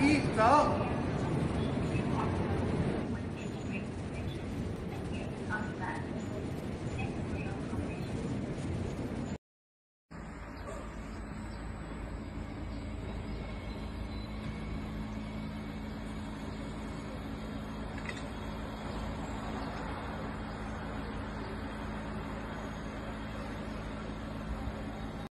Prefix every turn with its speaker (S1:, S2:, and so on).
S1: 一走。